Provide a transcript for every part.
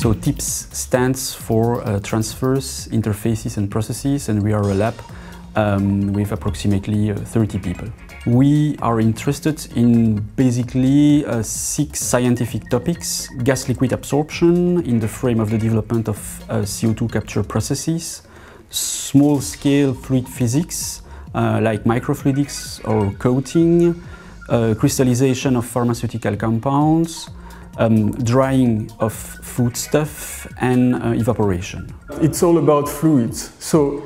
So TIPS stands for uh, Transfers, Interfaces and Processes and we are a lab um, with approximately uh, 30 people. We are interested in basically uh, six scientific topics. Gas liquid absorption in the frame of the development of uh, CO2 capture processes, small scale fluid physics uh, like microfluidics or coating, uh, crystallization of pharmaceutical compounds, um, drying of foodstuff and uh, evaporation. It's all about fluids. So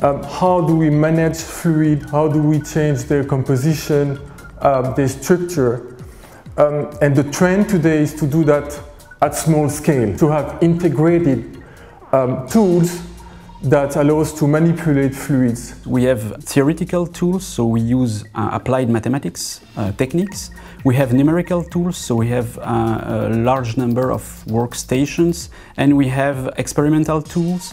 um, how do we manage fluid? How do we change their composition, um, their structure? Um, and the trend today is to do that at small scale, to have integrated um, tools that allows to manipulate fluids. We have theoretical tools, so we use uh, applied mathematics uh, techniques. We have numerical tools, so we have uh, a large number of workstations, and we have experimental tools,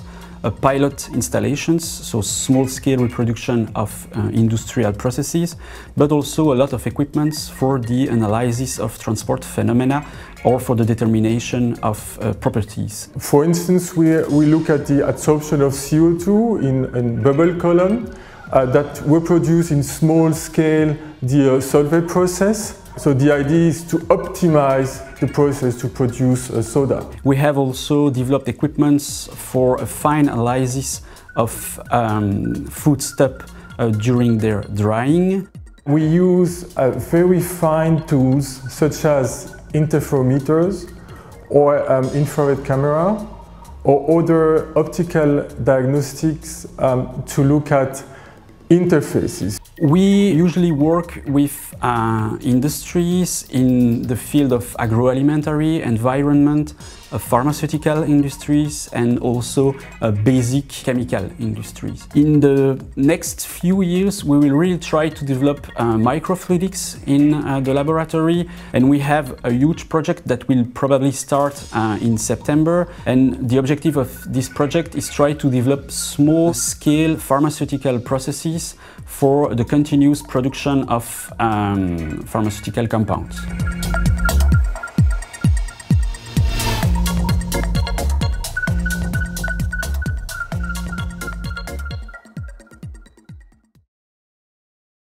pilot installations, so small-scale reproduction of uh, industrial processes, but also a lot of equipments for the analysis of transport phenomena or for the determination of uh, properties. For instance, we, we look at the absorption of CO2 in, in bubble column uh, that reproduce in small scale the uh, solvay process. So the idea is to optimize the process to produce a soda. We have also developed equipments for a fine analysis of um, foodstuff uh, during their drying. We use uh, very fine tools such as interferometers or um, infrared camera or other optical diagnostics um, to look at interfaces. We usually work with uh, industries in the field of agroalimentary, environment, uh, pharmaceutical industries and also uh, basic chemical industries. In the next few years we will really try to develop uh, microfluidics in uh, the laboratory and we have a huge project that will probably start uh, in September and the objective of this project is try to develop small scale pharmaceutical processes for the continuous production of um, pharmaceutical compounds.